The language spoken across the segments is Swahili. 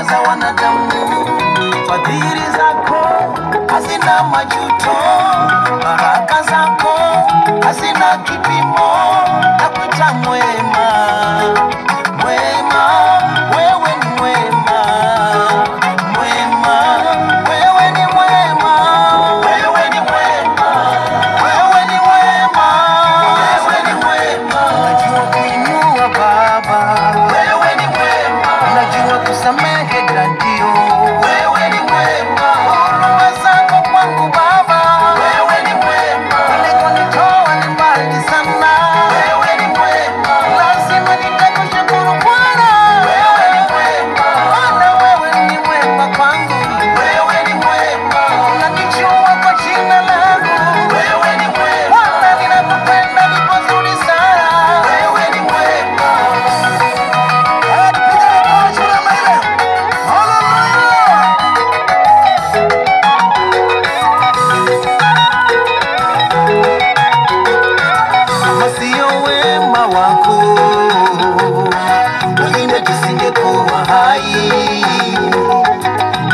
kuwaza wanadamu. Fadhili zako hazina majuto, baraka wema wako, wengine tusingekuwa hai.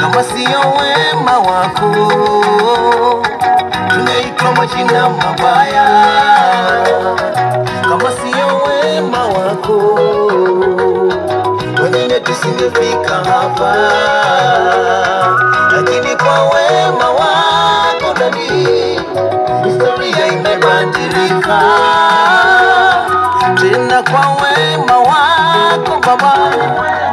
Kama sio wema wako, tungeitwa majina mabaya. Kama sio wema wako, wengine tusingefika hapa, lakini kwa wema wako ndani kwa wema wako Baba.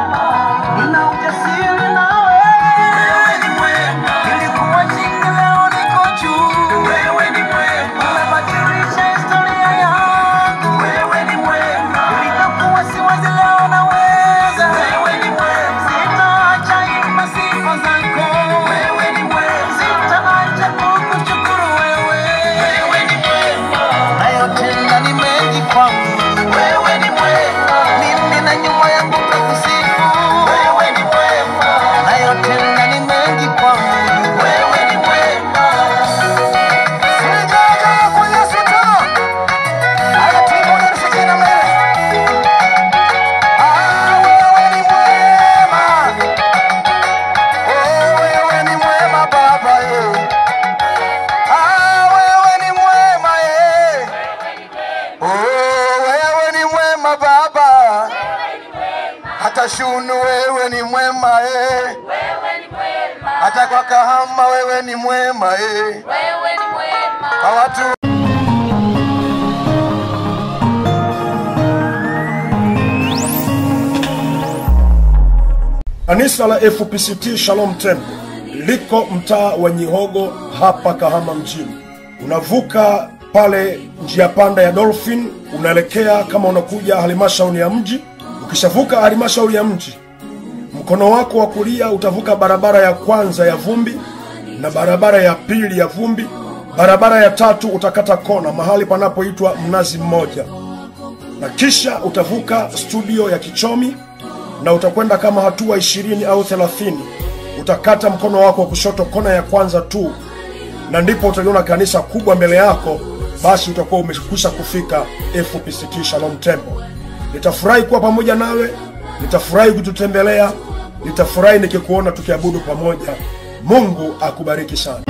Hata Shunu wewe ni mwema eh. Hata kwa Kahama wewe ni mwema eh. Kwa watu Kanisa la FPCT Shalom Temple liko mtaa wa Nyihogo hapa Kahama mjini. Unavuka pale njia panda ya Dolphin, unaelekea kama unakuja halmashauri ya mji. Ukishavuka halmashauri ya mji, mkono wako wa kulia utavuka barabara ya kwanza ya vumbi na barabara ya pili ya vumbi. Barabara ya tatu utakata kona mahali panapoitwa Mnazi Mmoja, na kisha utavuka studio ya Kichomi na utakwenda kama hatua ishirini au thelathini. Utakata mkono wako wa kushoto kona ya kwanza tu na ndipo utaliona kanisa kubwa mbele yako. Basi utakuwa umekwisha kufika fpct shalom temple nitafurahi kuwa pamoja nawe nitafurahi kututembelea nitafurahi nikikuona tukiabudu pamoja. Mungu akubariki sana